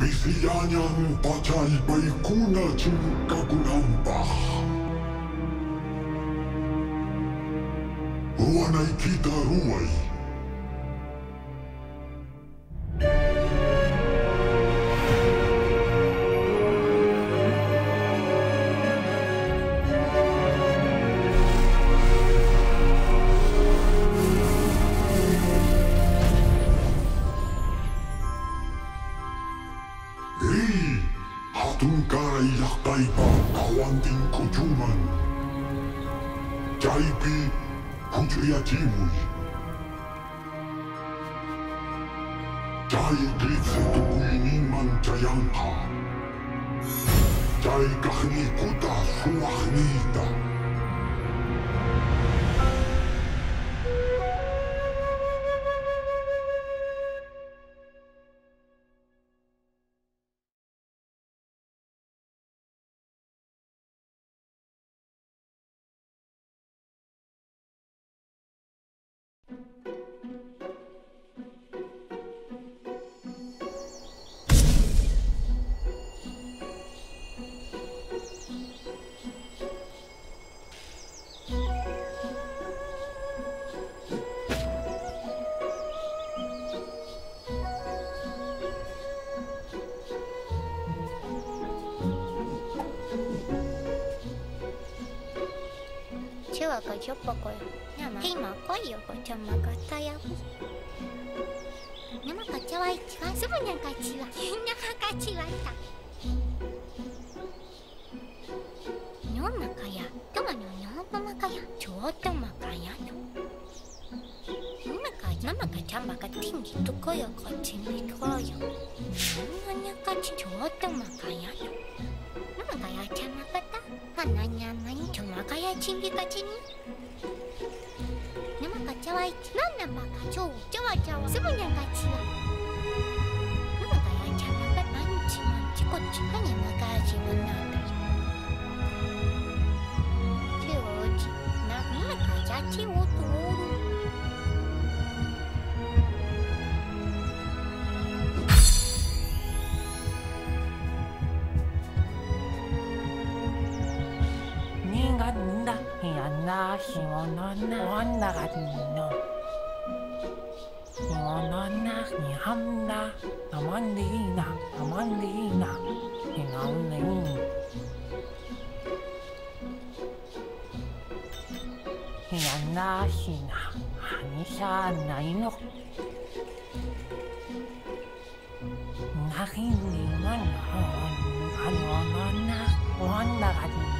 Bisayanyang Pacay Baykuna Chungkagunampah Ruanay kita ruway hatun karay yakay pa kawanting kujuman. Jaipi kujuya timuy. Jai gritse tukuiniman jayangka. Jai kahni kuta suwahnita. Pokoju, pokoju. Nie ma. Hej, pokoju, chociaż ma kataja. Nie ma kaciła i ciła, znowu nie kaciła. Nie ma kaciła i tak. のまかやともののままかやちょうとまかやのまかなまかちゃまかてんぎとこよこちみこよのにゃかちちょうとまかやのまかやちゃまかた何ともあかやちんびかちん?なまかちゃわいちなんだまかちゃわちゃわすむねんがちよ。まかやちゃなかかんちまんちこちかにむかしむながら。ちおちなみなかちゃちをとおる。我那那我那个你呢？我那那你喊哒，那么你呢？那么你呢？你喊你。天哪，是哪？寒山哪一路？那黑你们，我我我那我那个你。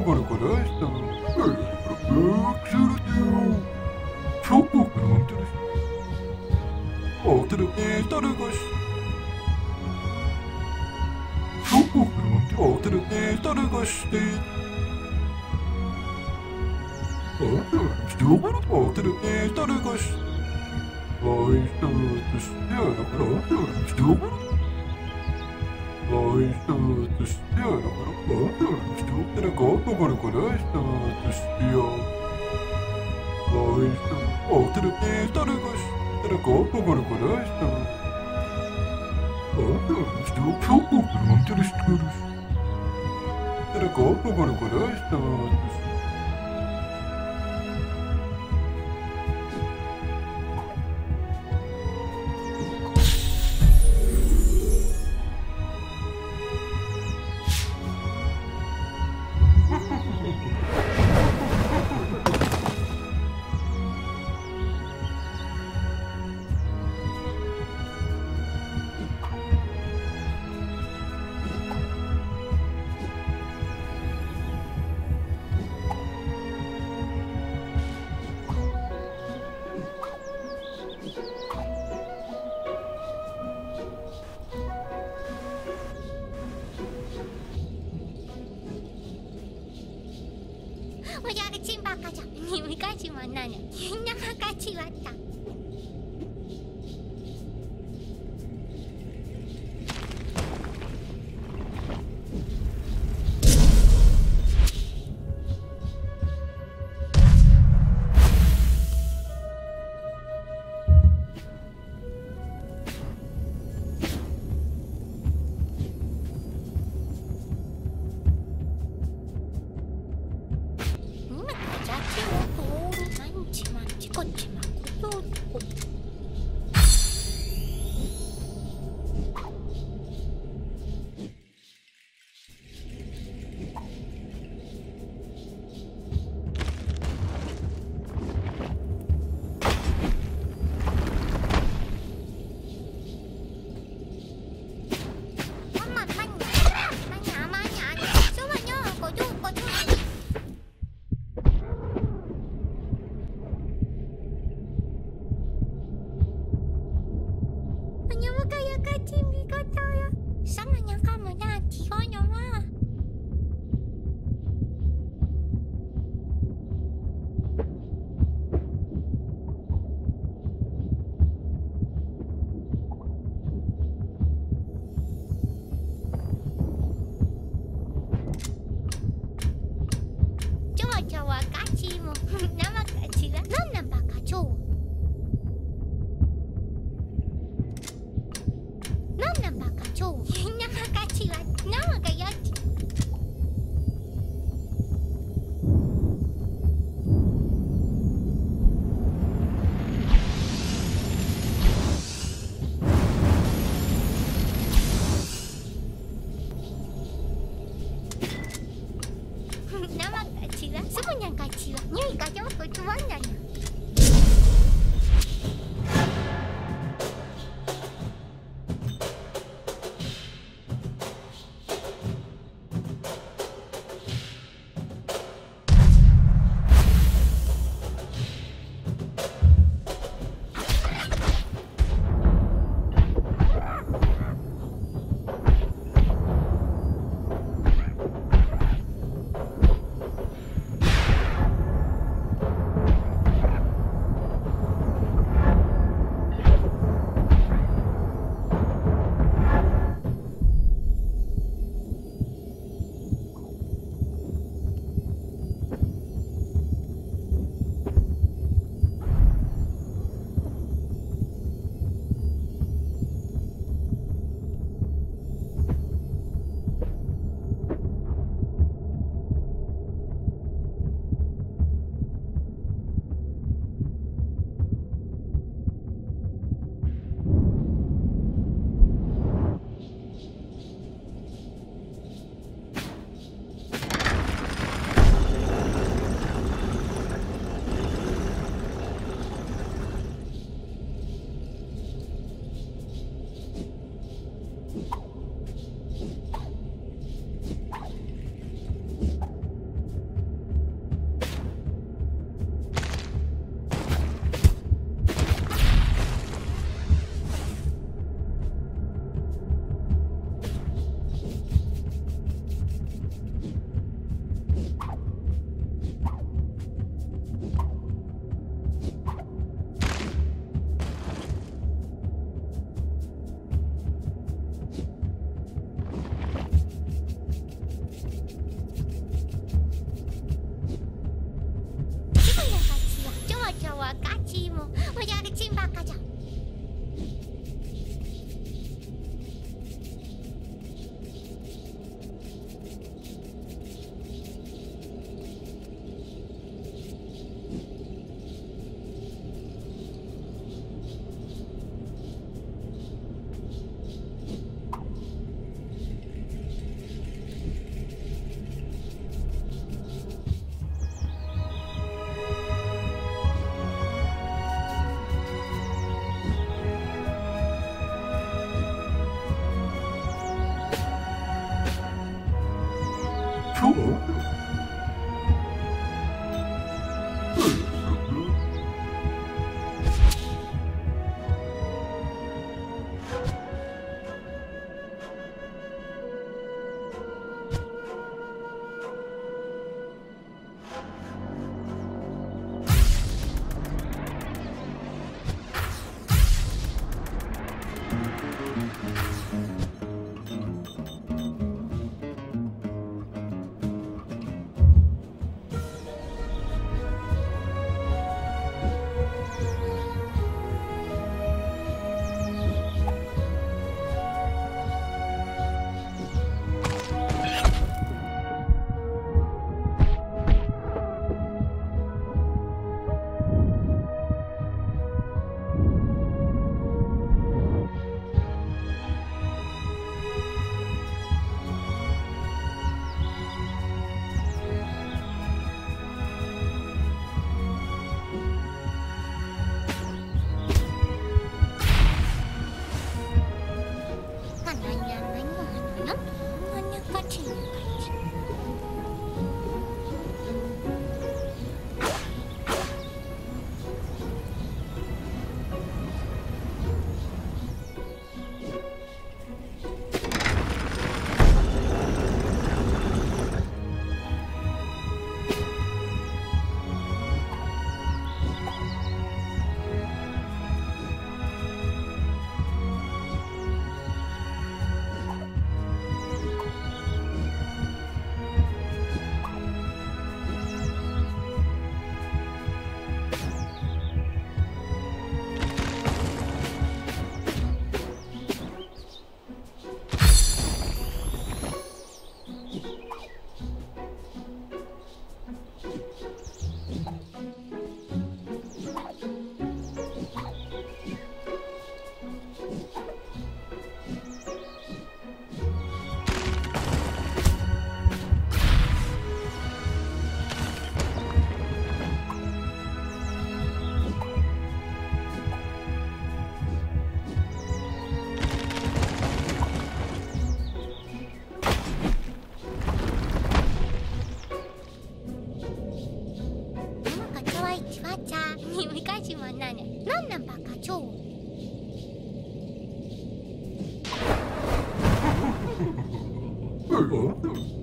だからからしたら、çok beğendiniz. Hatırım iyi tarıkış. Çok beğendiniz. Hatırım iyi tarıkış değil. Hatırım istiyorum. Hatırım iyi tarıkış. Vay işte bu. Hatırım istiyorum. Hatırım istiyorum. おいしそうとしてやろ。あんたの人ってなんかあったからかな、しそうとしてや。おいしそう。あんたの手たれがしてなんかあったからかな、しそう。あんたの人、ぴょこぴょんてるしてるし。なんかあったからかな、しそうとして。 이상한 약간 뭐냐 디거녀와 我也不清楚。surdo.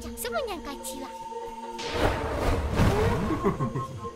macam semua yang.